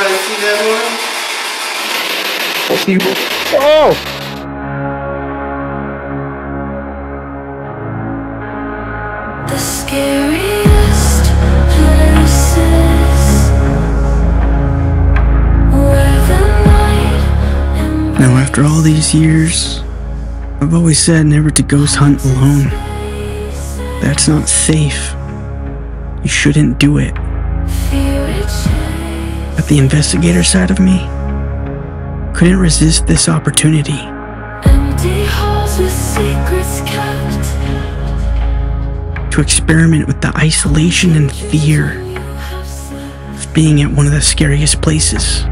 guys see that one? Oh! The scariest places where the night Now, after all these years, I've always said never to ghost hunt alone. That's not safe. You shouldn't do it. Fear it chase. But the investigator side of me couldn't resist this opportunity. Empty halls with secrets kept. to experiment with the isolation and fear of being at one of the scariest places,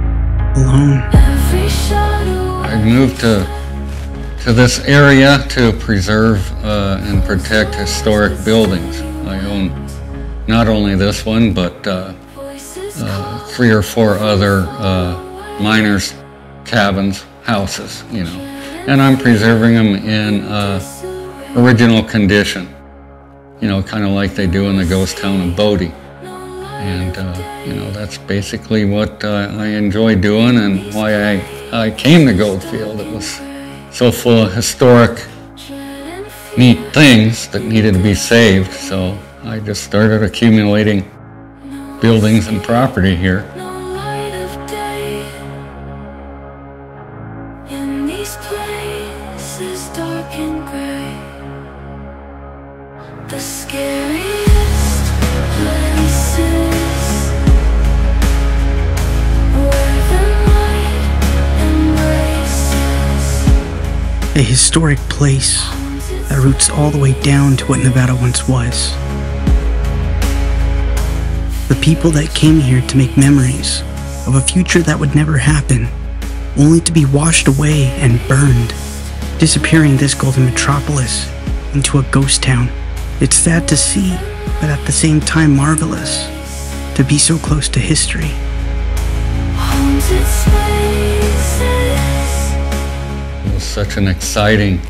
alone. Every shadow I moved to to this area to preserve uh, and protect historic buildings. I own not only this one, but uh, voices uh, three or four other uh, miners' cabins, houses, you know, and I'm preserving them in uh, original condition. You know, kind of like they do in the ghost town of Bodie. And, uh, you know, that's basically what uh, I enjoy doing and why I, I came to Goldfield. It was so full of historic, neat things that needed to be saved. So I just started accumulating buildings and property here. no light of day. In these places dark and gray, the scariest places where the night embraces A historic place that roots all the way down to what Nevada once was. The people that came here to make memories of a future that would never happen, only to be washed away and burned, disappearing this golden metropolis into a ghost town. It's sad to see, but at the same time marvelous to be so close to history. It was such an exciting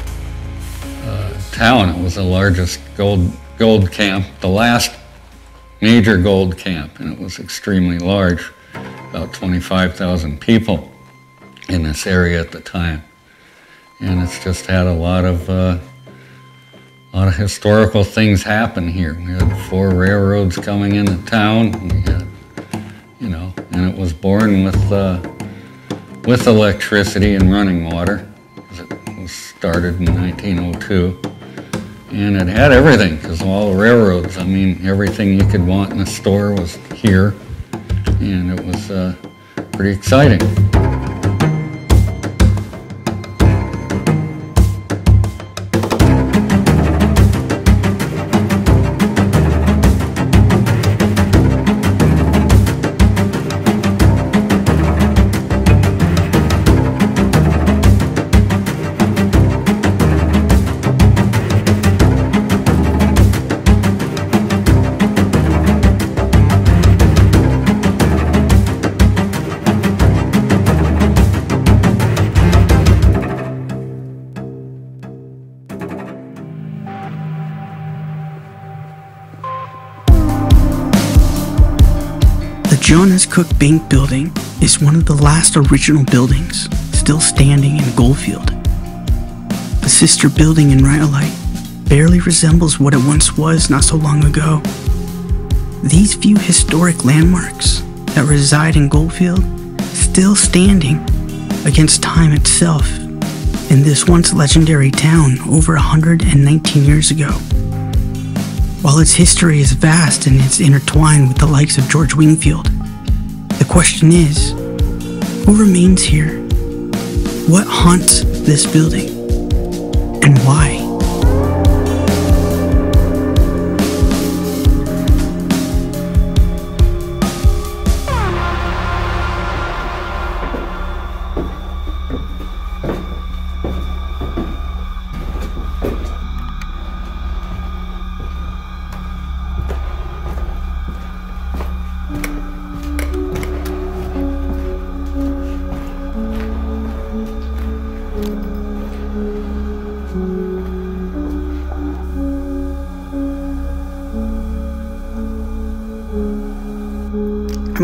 uh, town. It was the largest gold gold camp, the last major gold camp, and it was extremely large, about 25,000 people in this area at the time. And it's just had a lot of uh, a lot of historical things happen here. We had four railroads coming into town. We had, you know, and it was born with uh, with electricity and running water. It was started in 1902. And it had everything because all the railroads, I mean, everything you could want in a store was here. And it was uh, pretty exciting. The John S. Cook Bank Building is one of the last original buildings still standing in Goldfield. The sister building in Rhyolite barely resembles what it once was not so long ago. These few historic landmarks that reside in Goldfield still standing against time itself in this once legendary town over 119 years ago. While its history is vast and it's intertwined with the likes of George Wingfield, the question is who remains here? What haunts this building? And why?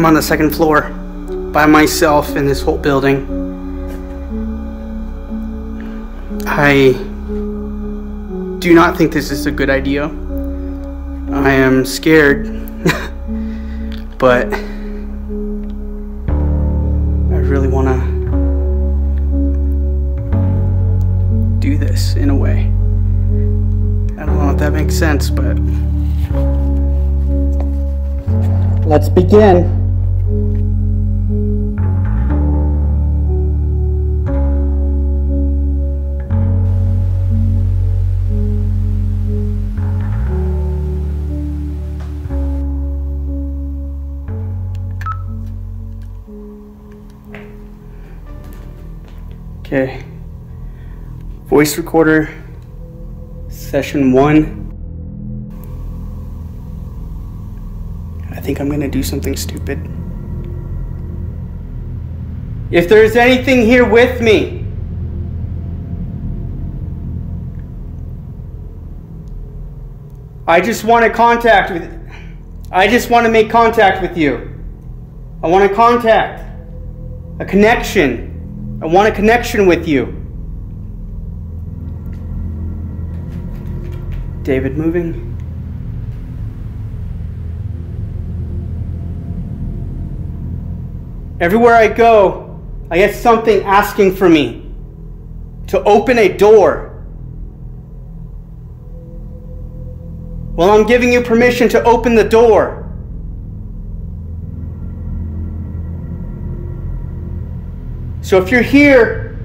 I'm on the second floor. by myself in this whole building. I do not think this is a good idea. I am scared, but I really want to do this in a way. I don't know if that makes sense, but let's begin. Okay. Voice recorder, session one. I think I'm gonna do something stupid. If there's anything here with me, I just want to contact with I just want to make contact with you. I want to contact a connection. I want a connection with you. David moving. Everywhere I go, I get something asking for me to open a door. Well, I'm giving you permission to open the door. So if you're here,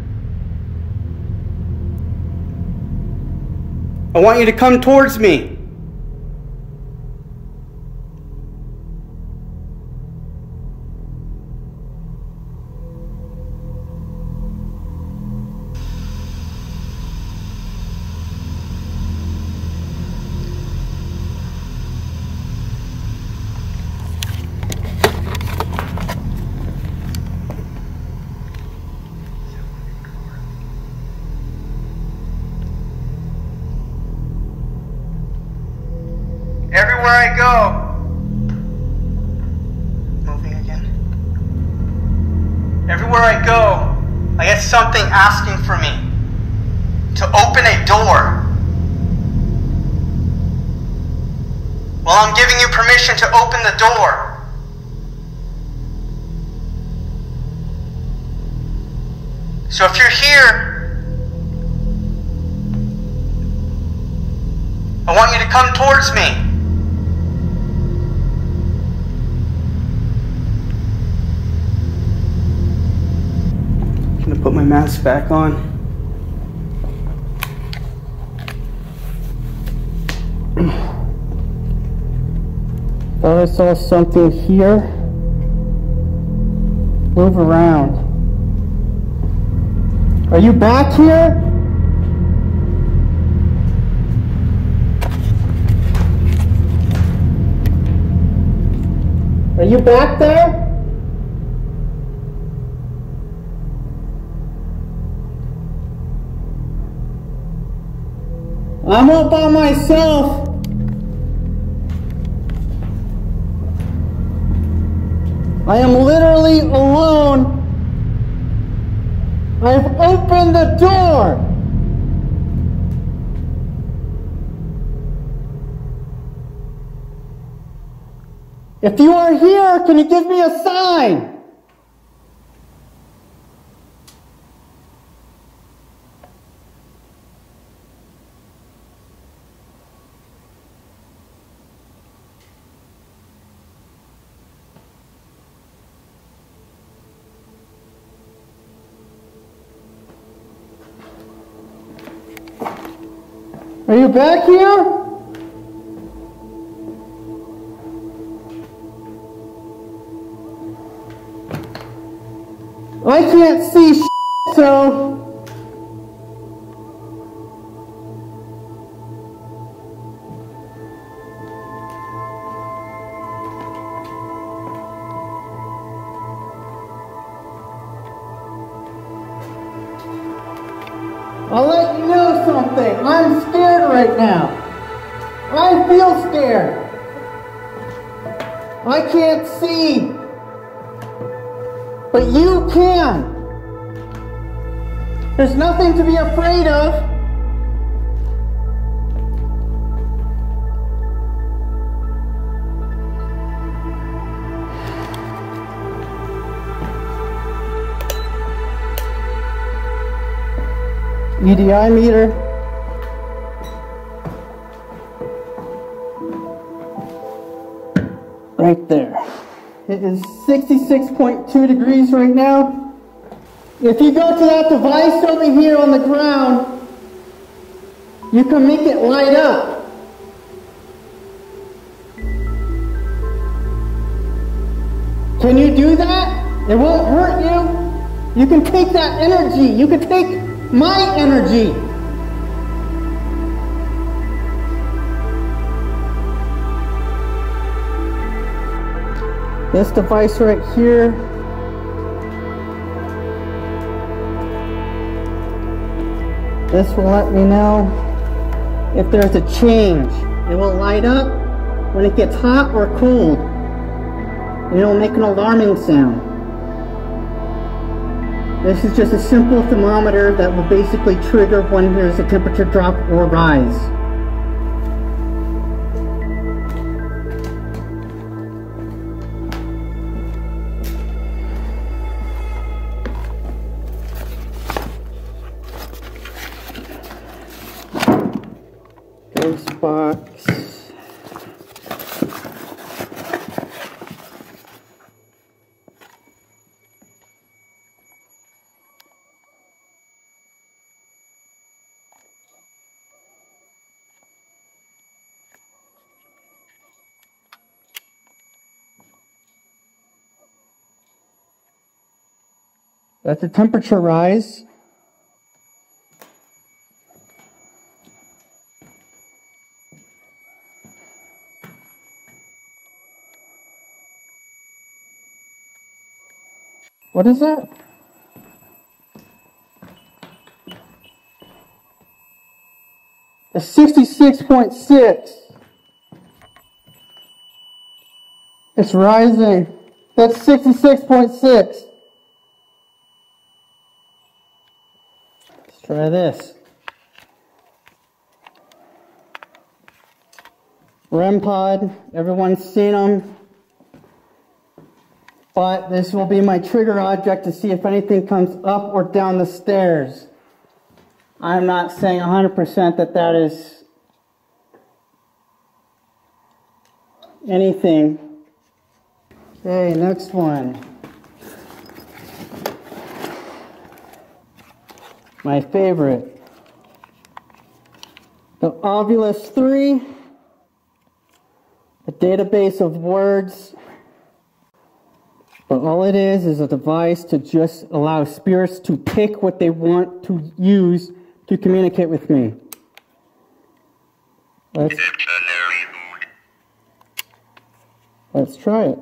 I want you to come towards me. Everywhere I go. Moving again. Everywhere I go, I get something asking for me to open a door. Well, I'm giving you permission to open the door. So if you're here, I want you to come towards me. Put my mask back on. Thought I saw something here. Move around. Are you back here? Are you back there? I'm all by myself. I am literally alone. I've opened the door. If you are here, can you give me a sign? Are you back here? I can't see so. There's nothing to be afraid of. EDI meter. Right there. It is 66.2 degrees right now. If you go to that device over here on the ground, you can make it light up. Can you do that? It won't hurt you. You can take that energy. You can take my energy. This device right here This will let me know if there's a change. It will light up when it gets hot or cold. And it'll make an alarming sound. This is just a simple thermometer that will basically trigger when there's a temperature drop or rise. That's a temperature rise. What is that? A 66.6. It's rising. That's 66.6. Let's try this. REM pod, everyone's seen them. But this will be my trigger object to see if anything comes up or down the stairs. I'm not saying 100% that that is anything. Okay, next one. My favorite. The Ovilus 3, a database of words but all it is is a device to just allow spirits to pick what they want to use to communicate with me. Let's, let's try it.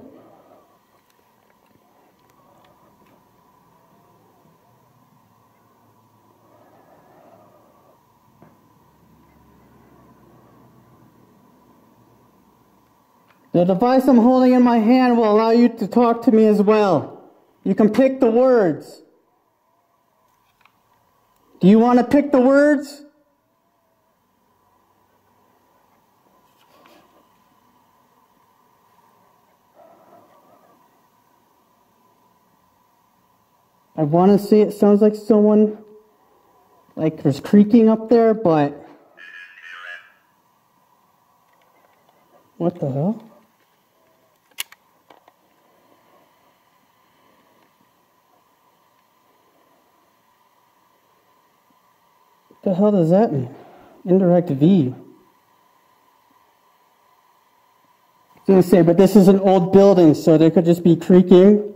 The device I'm holding in my hand will allow you to talk to me as well. You can pick the words. Do you want to pick the words? I want to see it sounds like someone, like there's creaking up there, but. What the hell? The hell does that mean? Indirect V. I was say, but this is an old building, so there could just be creaking.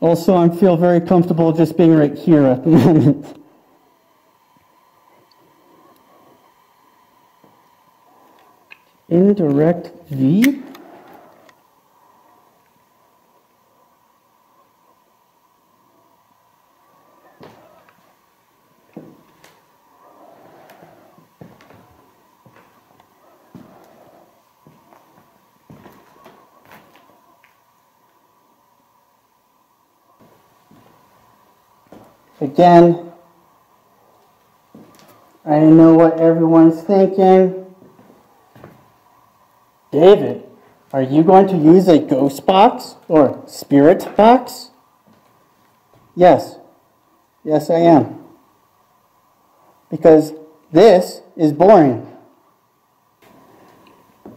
Also, I feel very comfortable just being right here at the moment. Indirect V? Again, I don't know what everyone's thinking. David, are you going to use a ghost box or spirit box? Yes. Yes, I am. Because this is boring.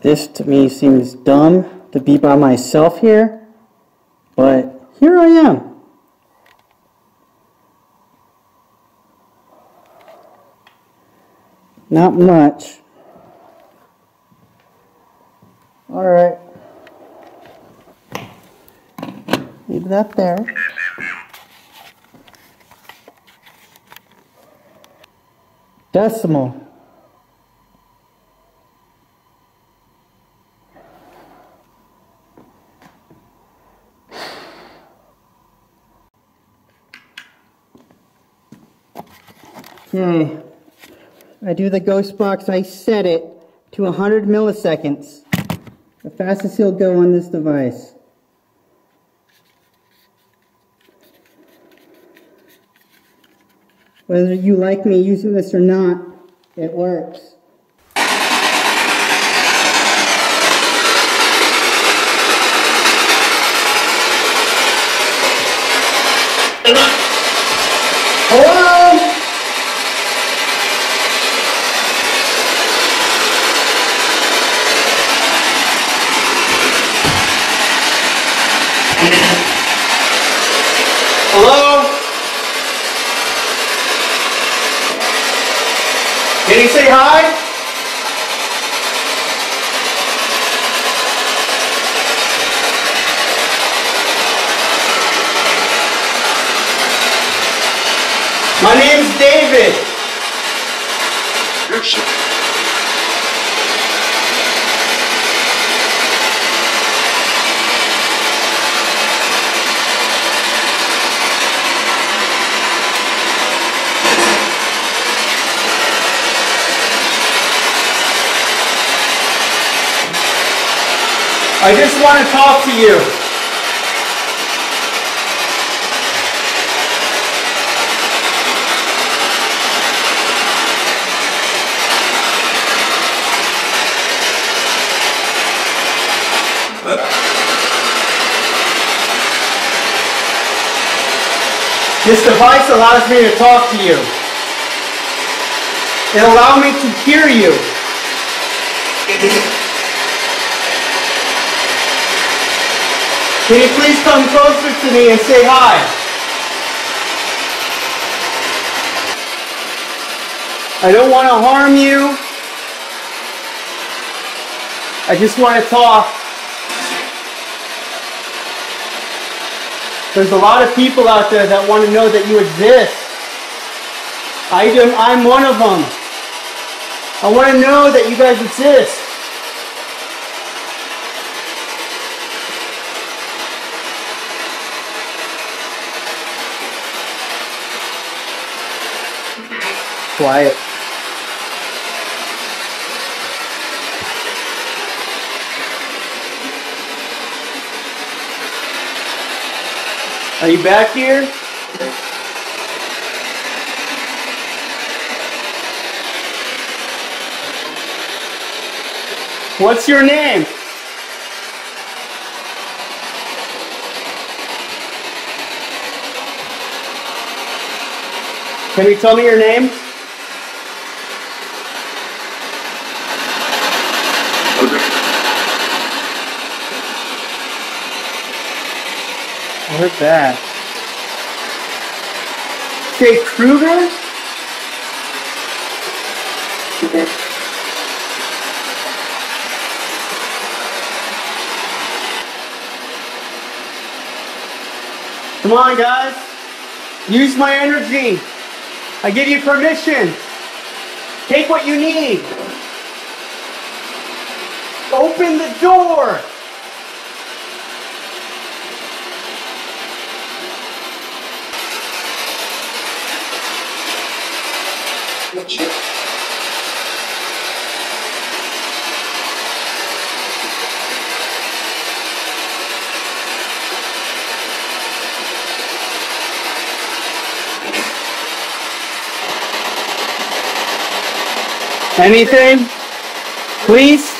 This to me seems dumb to be by myself here, but here I am. Not much. All right. Leave that there. Decimal. Okay. I do the ghost box, I set it to 100 milliseconds. The fastest he'll go on this device. Whether you like me using this or not, it works. Say hi? My name's David. I just want to talk to you. This device allows me to talk to you. It allows me to hear you. Can you please come closer to me and say hi? I don't want to harm you. I just want to talk. There's a lot of people out there that want to know that you exist. I am, I'm one of them. I want to know that you guys exist. Quiet. Are you back here? What's your name? Can you tell me your name? Heard that. Say Kruger? Come on, guys. Use my energy. I give you permission. Take what you need. Open the door. Anything? Please?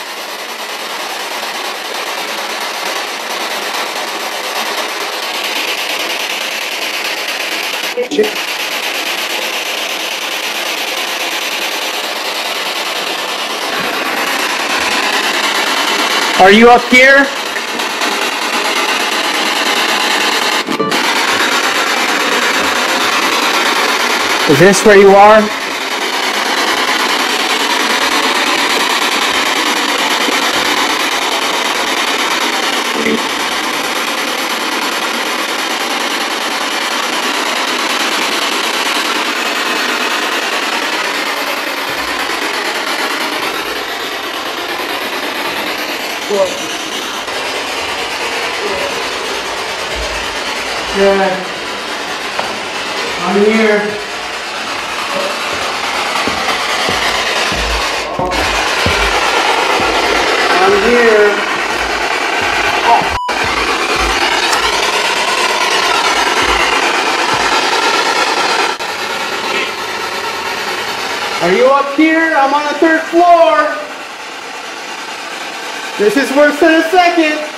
Are you up here? Is this where you are? This is worse than a second.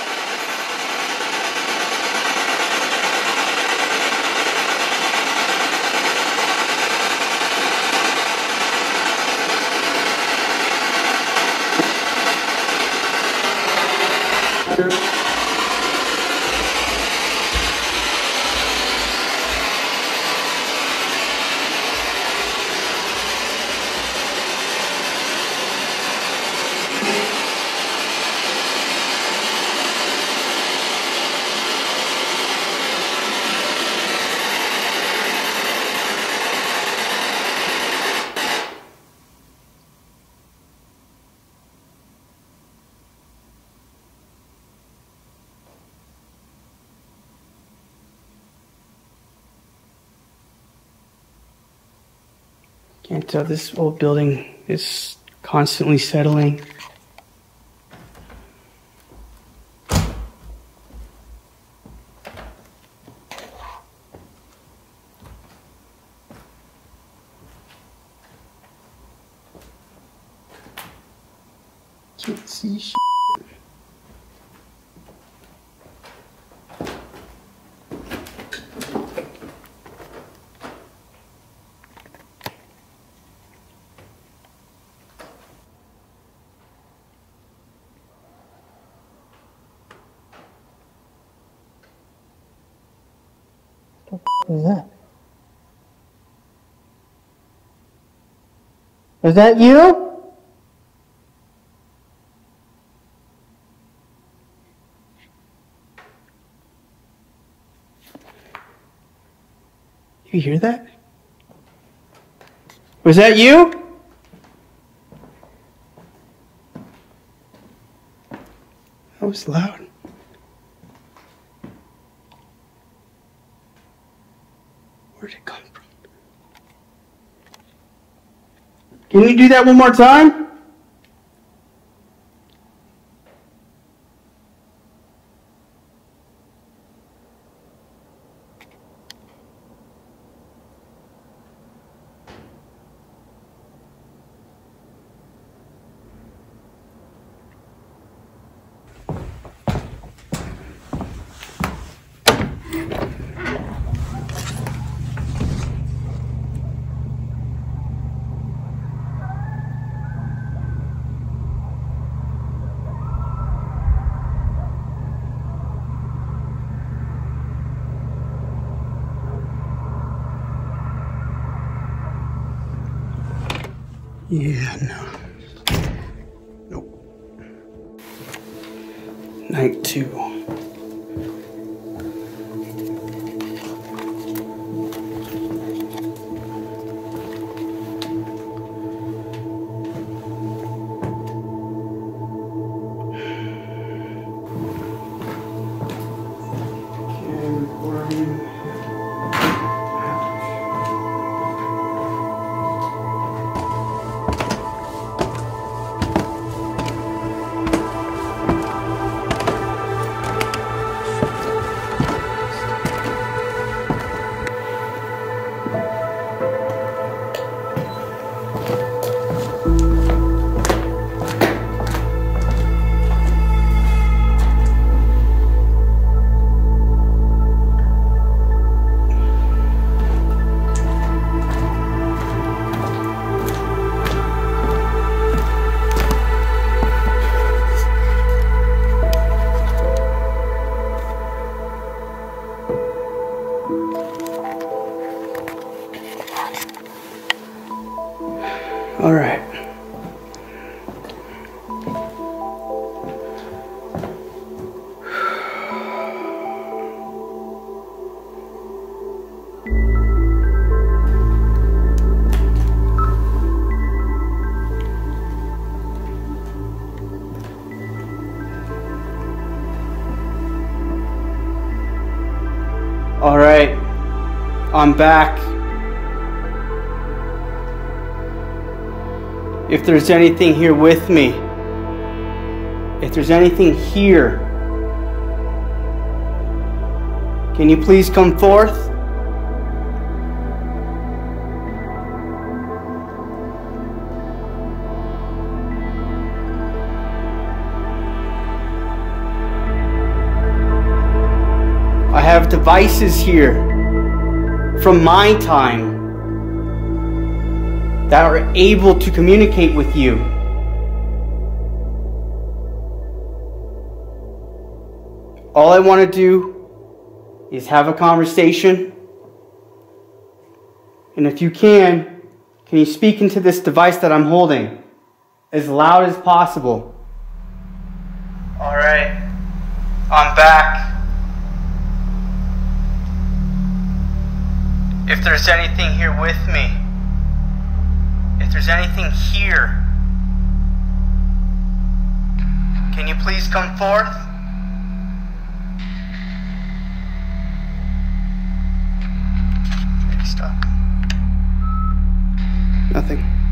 Can't tell this old building is constantly settling. Can't see shit. Who's that? Is that you? You hear that? Was that you? That was loud. Where'd it come from? Can you do that one more time? Yeah, no. Nope. Night two. I'm back. If there's anything here with me, if there's anything here, can you please come forth? I have devices here from my time that are able to communicate with you. All I want to do is have a conversation. And if you can, can you speak into this device that I'm holding as loud as possible? All right. I'm back. If there's anything here with me, if there's anything here, can you please come forth? Stop. Nothing.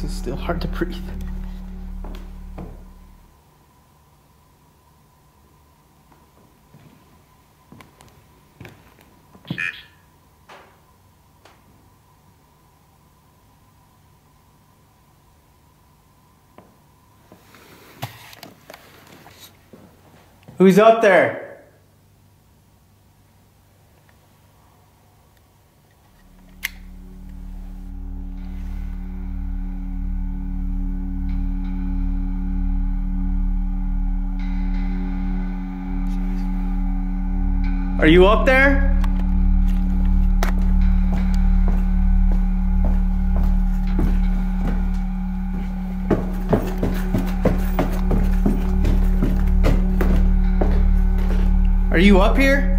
The is still hard to breathe. Who's up there? Are you up there? Are you up here?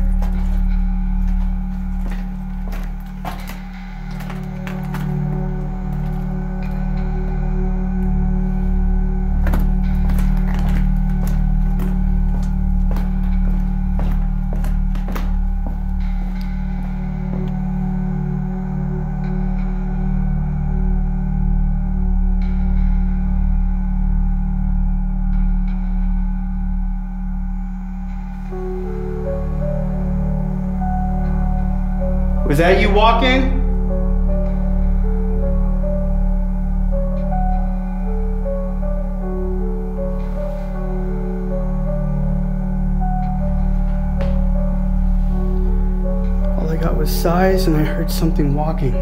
Was that you walking? All I got was sighs and I heard something walking.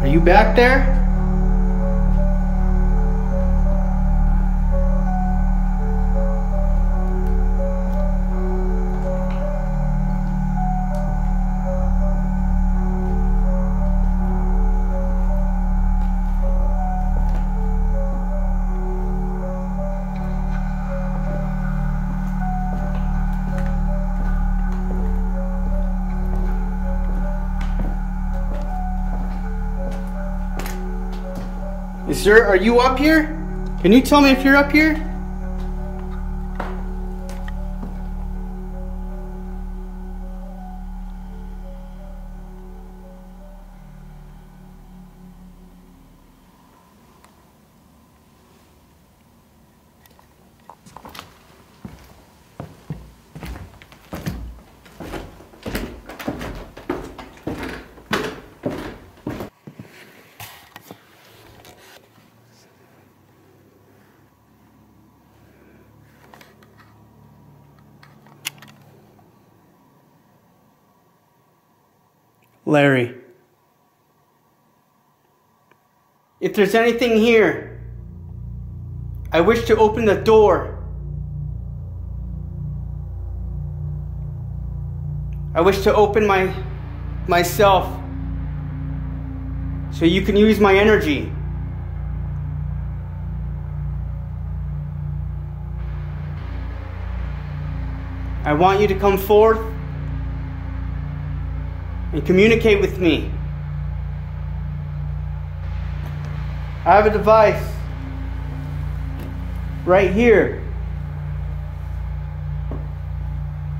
Are you back there? There, are you up here? Can you tell me if you're up here? Larry. If there's anything here, I wish to open the door. I wish to open my myself so you can use my energy. I want you to come forth and communicate with me. I have a device right here.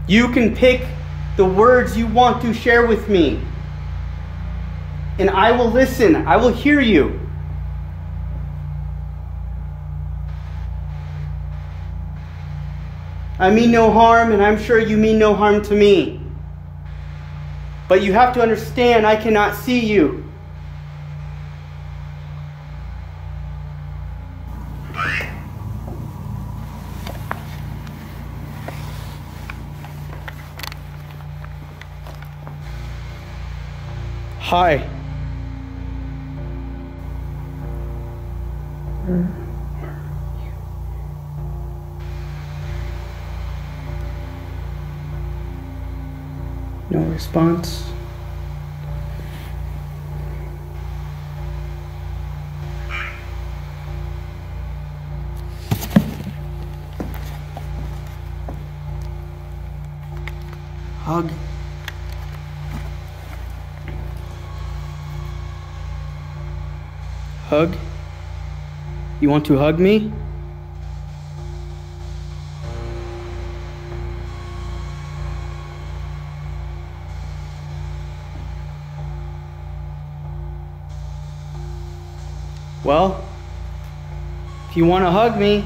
You can pick the words you want to share with me, and I will listen, I will hear you. I mean no harm, and I'm sure you mean no harm to me. But you have to understand, I cannot see you. Hi. Mm. No response. Hug. Hug? You want to hug me? Well, if you want to hug me,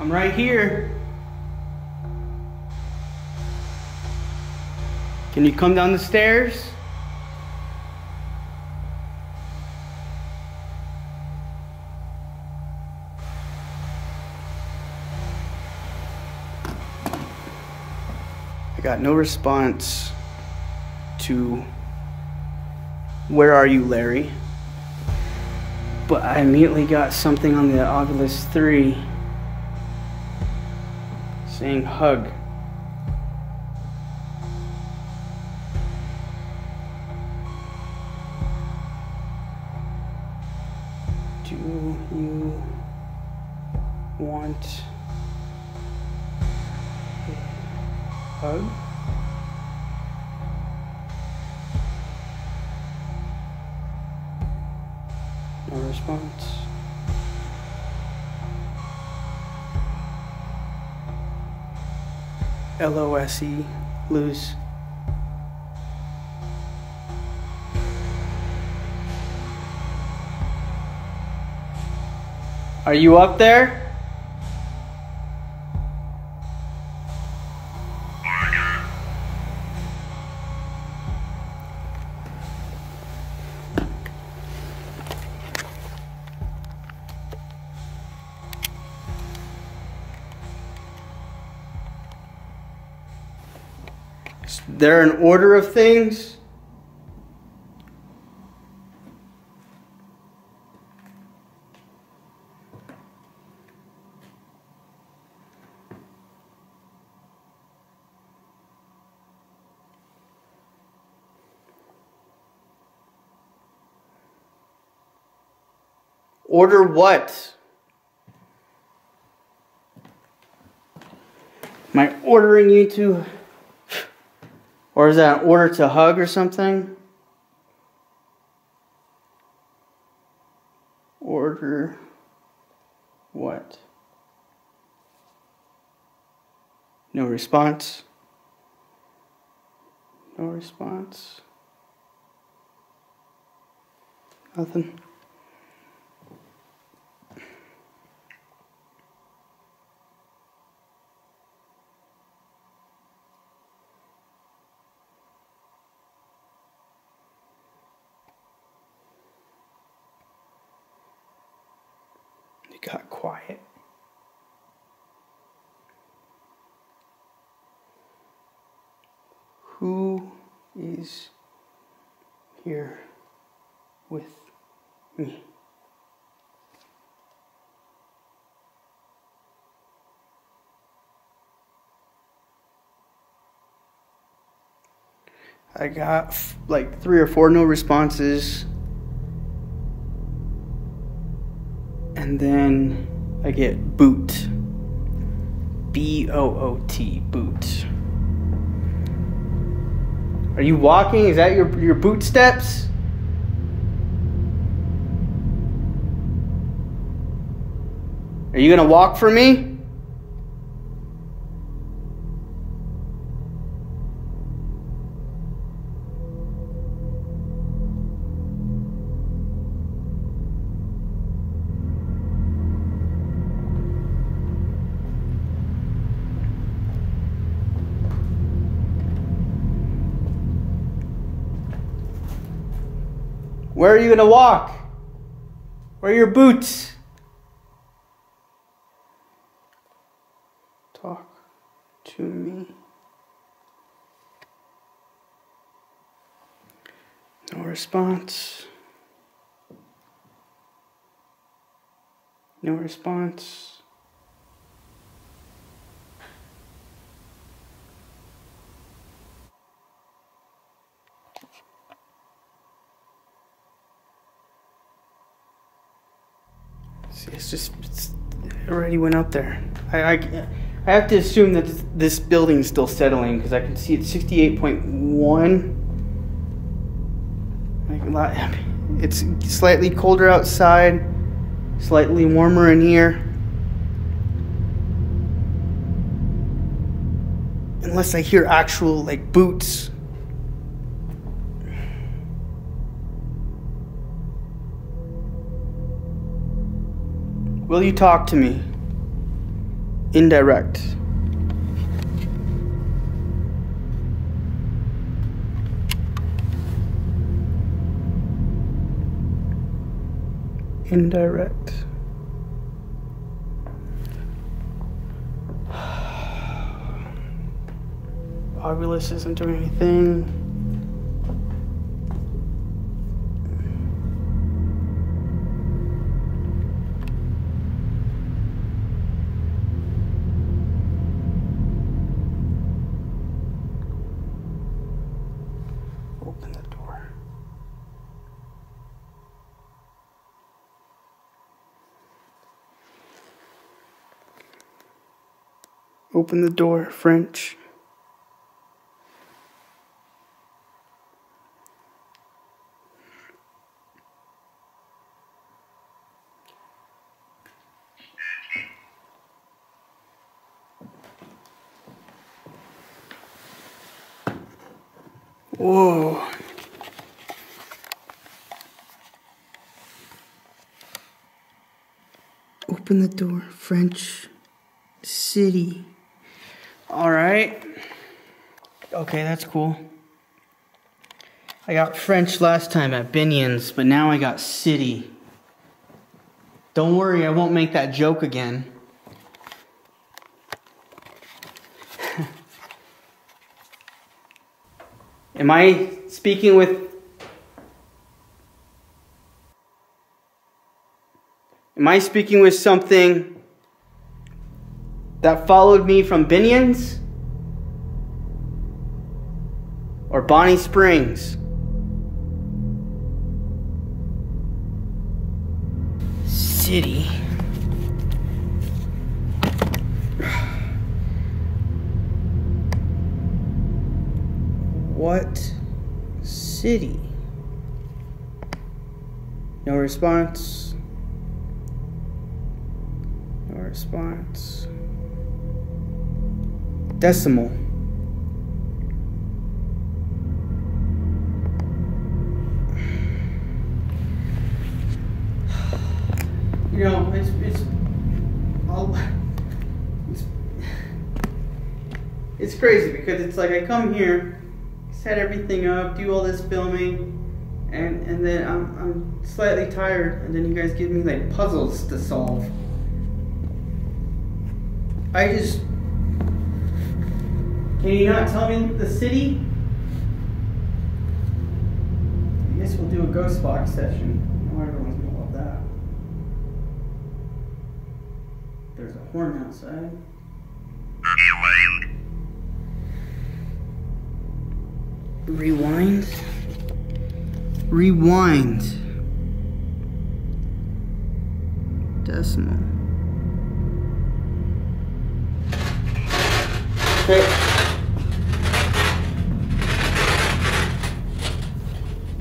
I'm right here. Can you come down the stairs? I got no response to where are you, Larry? But I immediately got something on the Ovilus 3 saying hug. L O S E, lose. Are you up there? Is there an order of things? Order what? Am I ordering you to or is that an order to hug or something? Order what? No response. No response. Nothing. It got quiet. Who is here with me? I got like three or four no responses. And then I get boot. B O O T, boot. Are you walking? Is that your, your boot steps? Are you gonna walk for me? Where are you gonna walk? Where are your boots? Talk to me. No response. No response. See, it's just it's, it already went up there. I, I, I have to assume that this, this building is still settling because I can see it's 68.1. Like a lot, it's slightly colder outside, slightly warmer in here. Unless I hear actual like boots. Will you talk to me? Indirect. Indirect. Ovilus isn't doing anything. Open the door. Open the door, French. Whoa. Open the door, French City. All right. Okay, that's cool. I got French last time at Binion's, but now I got City. Don't worry, I won't make that joke again. Am I speaking with. Am I speaking with something that followed me from Binion's? Or Bonnie Springs? City. What city? No response. No response. Decimal. You know, it's it's all it's, it's crazy because it's like I come here, set everything up, do all this filming, and and then I'm I'm slightly tired, and then you guys give me like puzzles to solve. I just can you not tell me the city? I guess we'll do a ghost box session. I know everyone's gonna love that. There's a horn outside. Rewind. Rewind. Decimal. Okay.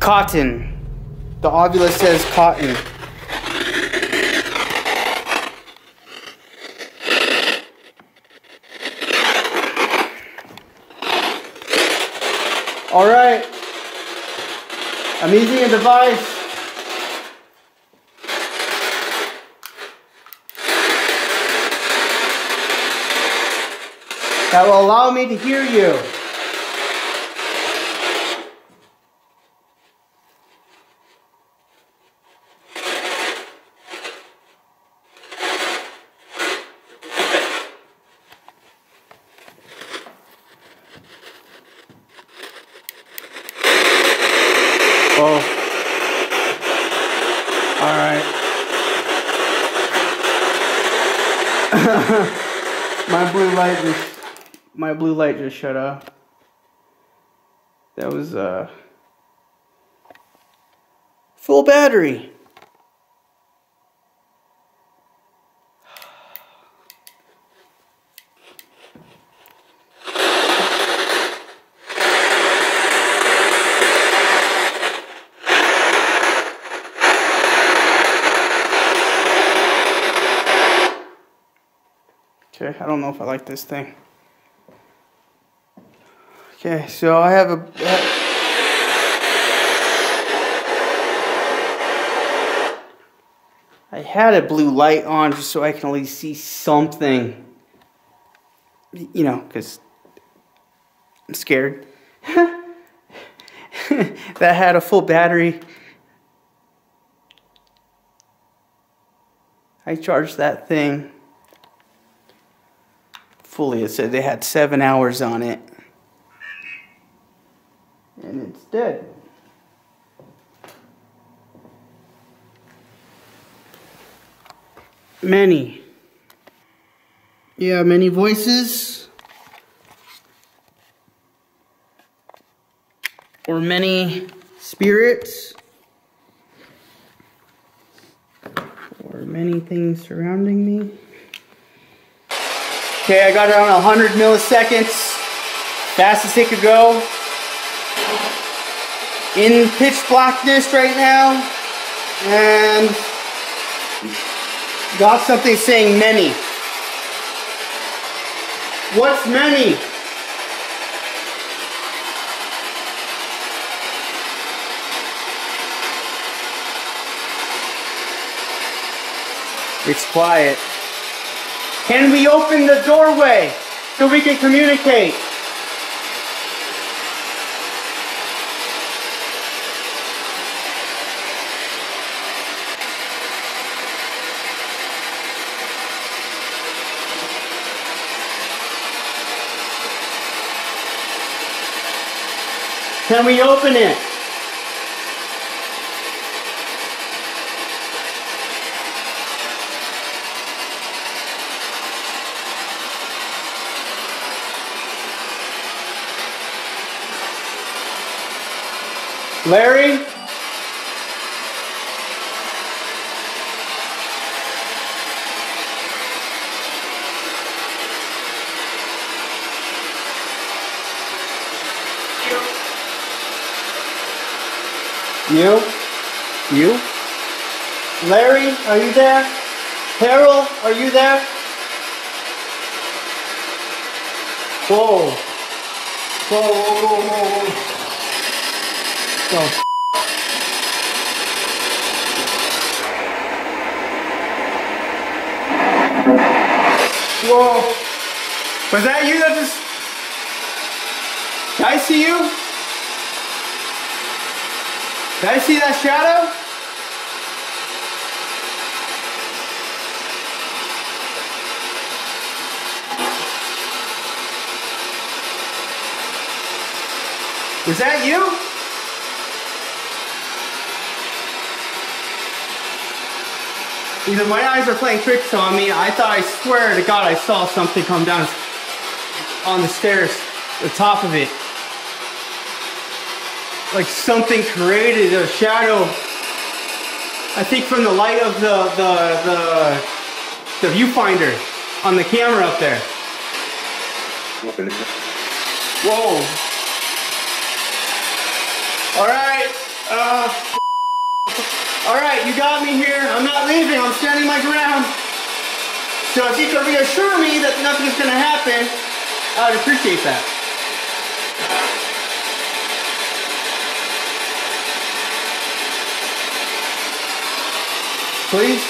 Cotton. The Ovilus says cotton. All right. I'm using a device. That will allow me to hear you. Oh. All right. my blue light just my blue light just shut off. That was uh full battery. Okay, I don't know if I like this thing. Okay, so I have a. I had a blue light on just so I can at least see something. You know, because I'm scared. that had a full battery. I charged that thing fully. It said they had seven hours on it. And it's dead. Many. Yeah, many voices. Or many spirits. Or many things surrounding me. Okay, I got it on 100 milliseconds. Fastest it could go. In pitch blackness right now. And got something saying many. What's many? It's quiet. Can we open the doorway so we can communicate? Can we open it? Larry? You? You? Larry, are you there? Harold, are you there? Whoa. Whoa, whoa, whoa, whoa, whoa. Oh, Whoa. Was that you that just... Did I see you? Did I see that shadow? Is that you? Either my eyes are playing tricks on me. I thought, I swear to God, I saw something come down on the stairs, the top of it. Like something created a shadow. I think from the light of the, the, the, the viewfinder on the camera up there. Whoa. All right. Uh, all right, you got me here. I'm not leaving. I'm standing my ground. So if you could reassure me that nothing's going to happen, I would appreciate that. Please?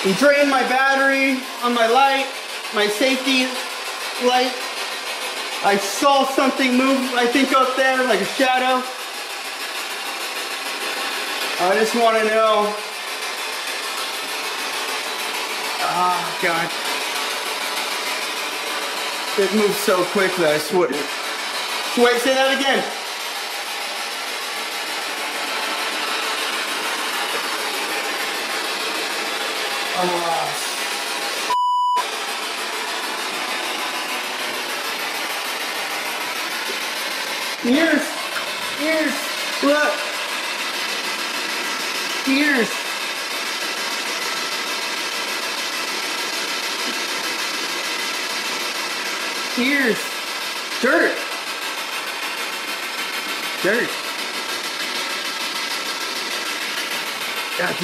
He drained my battery on my light, my safety light. I saw something move, I think up there, like a shadow. I just want to know. Oh, God. It moved so quickly, I swear. Wait, say that again. Oh,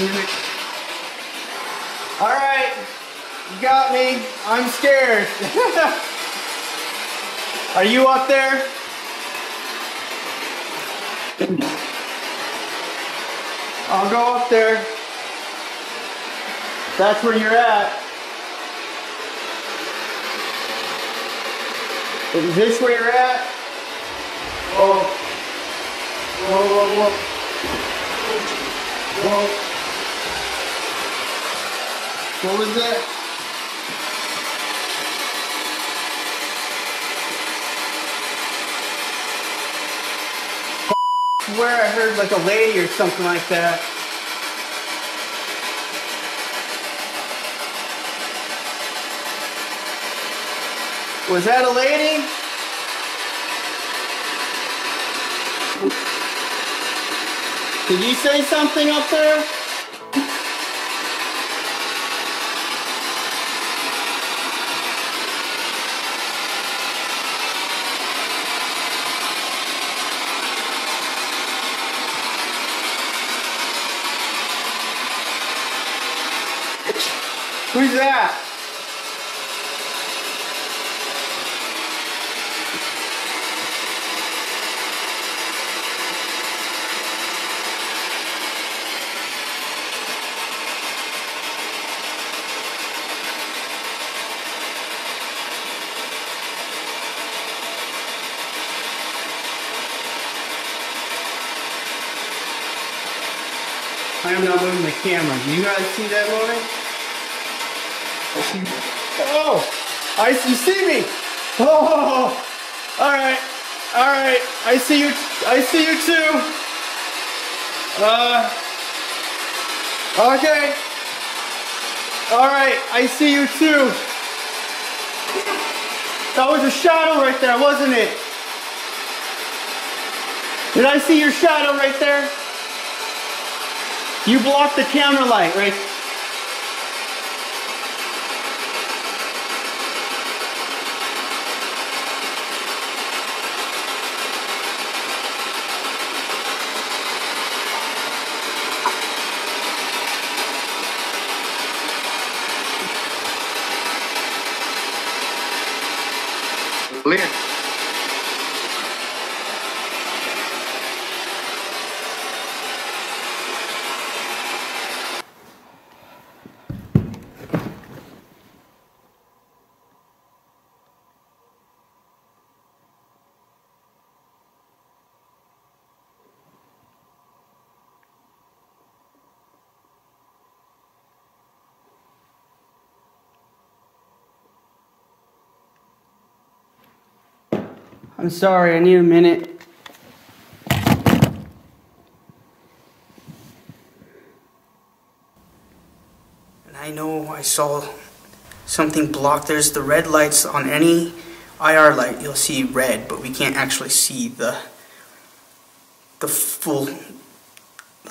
Damn it. Alright, you got me. I'm scared. Are you up there? I'll go up there. That's where you're at. Is this where you're at? Oh. Whoa, whoa, whoa. Whoa. What was that? swear I heard like a lady or something like that. Was that a lady? Did you say something up there? Who's that? I am not moving the camera. Do you guys see that moving? Oh, I you see me. Oh, all right, all right. I see you. I see you too. Uh, okay. All right, I see you too. That was a shadow right there, wasn't it? Did I see your shadow right there? You blocked the camera light right I'm sorry, I need a minute. And I know I saw something blocked. There's the red lights on any IR light. You'll see red, but we can't actually see the the full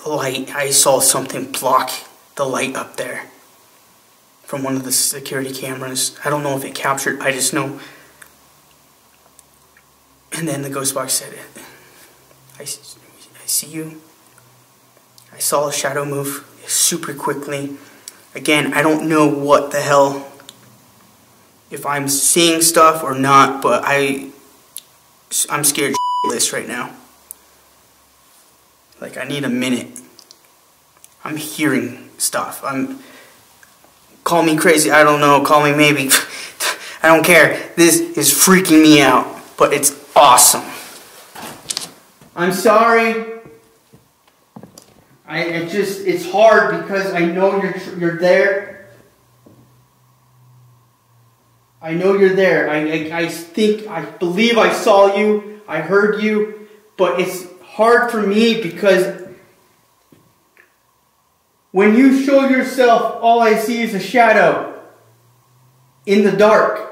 light. I saw something block the light up there from one of the security cameras. I don't know if it captured. I just know and then the ghost box said, I, I see you. I saw a shadow move super quickly. Again, I don't know what the hell, if I'm seeing stuff or not, but I, I'm scared shitless right now. Like, I need a minute. I'm hearing stuff. I'm, call me crazy, I don't know, call me maybe. I don't care. This is freaking me out, but it's awesome. I'm sorry. I it just it's hard because I know you're you're there. I know you're there. I, I, I think I believe I saw you. I heard you, but it's hard for me because when you show yourself, all I see is a shadow in the dark.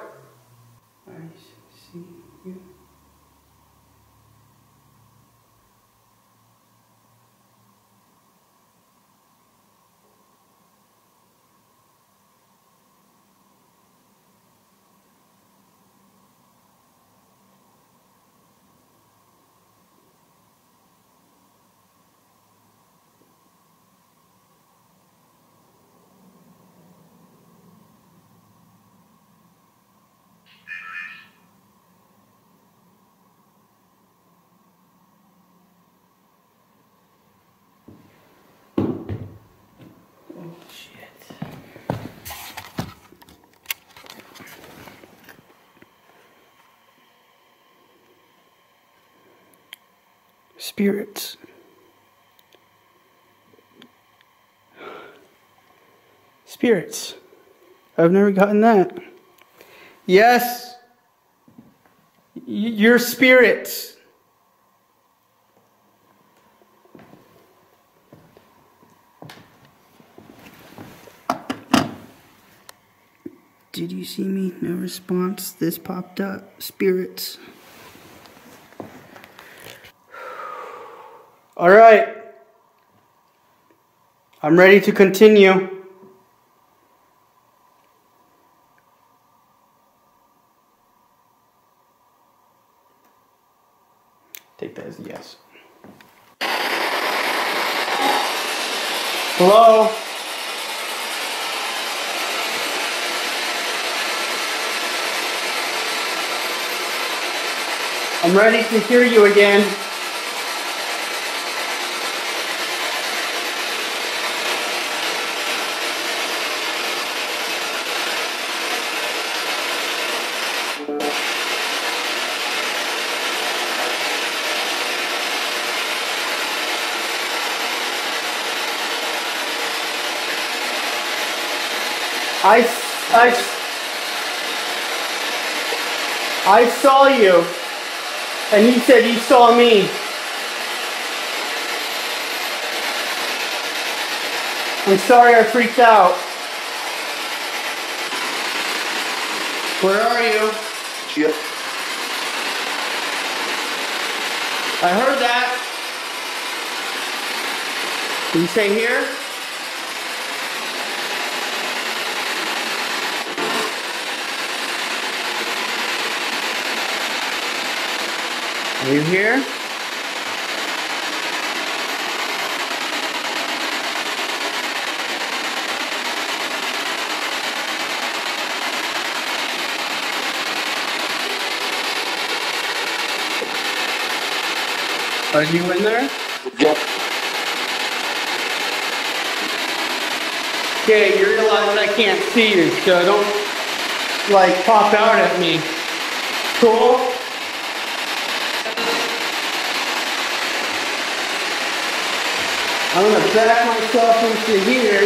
Spirits. Spirits. I've never gotten that. Yes, your spirits. Did you see me? No response. This popped up. Spirits. All right. I'm ready to continue. Take that as yes. Hello? I'm ready to hear you again. I, I, I saw you, and he said he saw me. I'm sorry I freaked out. Where are you? Yep. I heard that. Did you say here? Are you here? Are you in there? Yep. Okay, you realize I can't see you, so don't like pop out at me. Cool? I'm gonna back myself into here.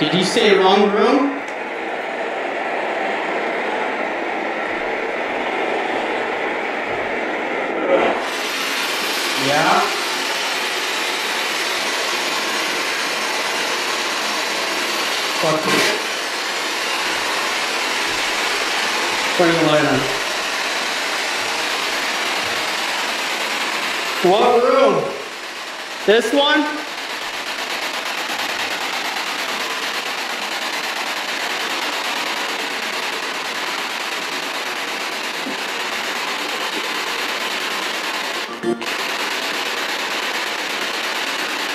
Did you say wrong room? Yeah. Fuck it. On. What room? This one?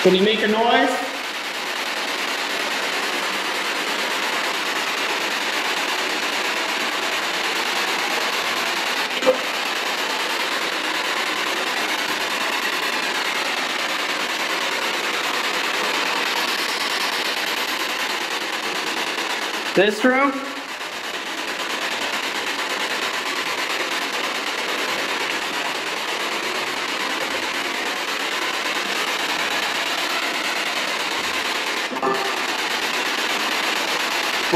Can you make a noise? This room?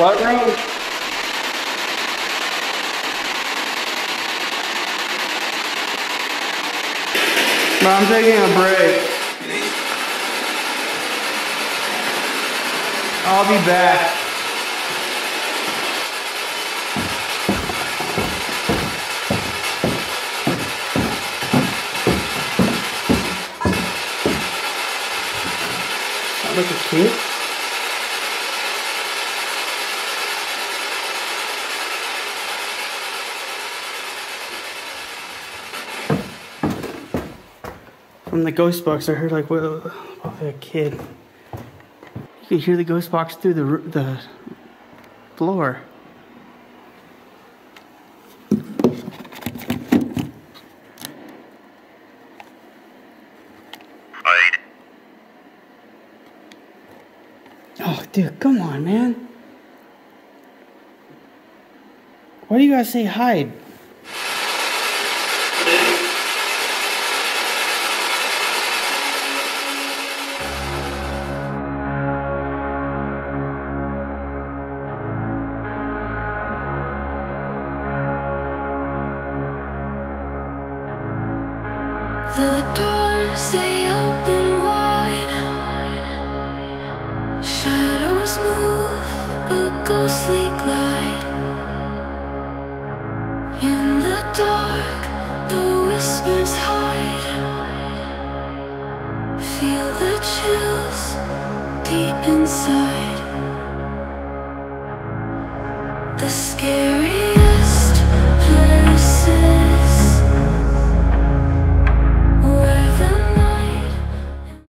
Room? Bro, I'm taking a break. I'll be back. Sound like a kid? From the ghost box, I heard like like a kid. You could hear the ghost box through the the floor. Oh, dude, come on, man. Why do you guys say hide?